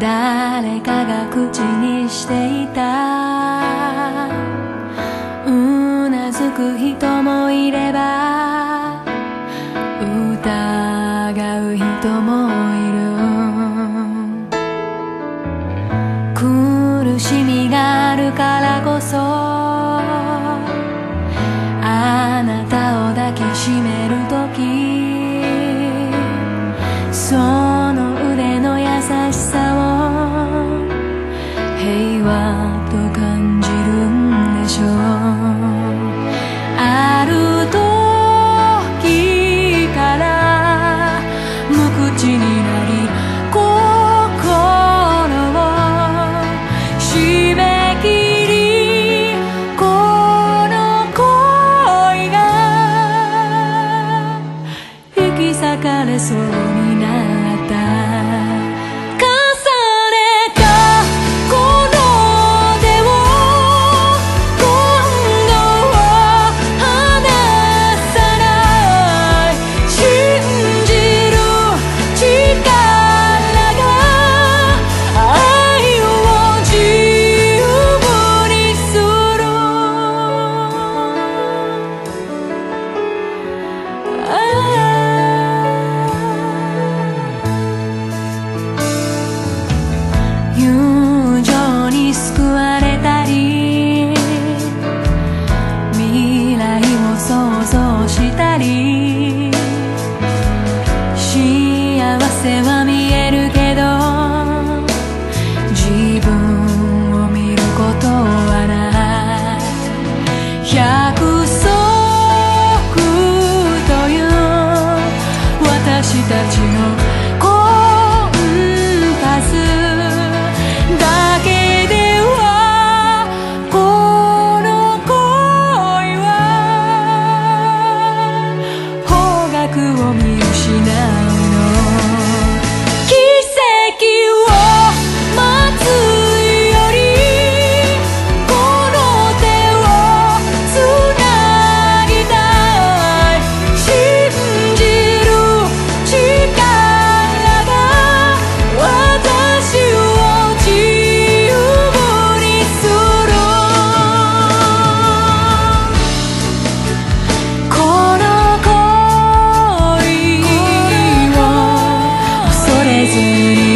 誰かが口にしていた。うなずく人もいれば疑う人もいる。苦しみがあるからこそと感じるんでしょうある時から無口になり心を締め切りこの恋が引き裂かれそうり。幸せはを見失う。Tesouro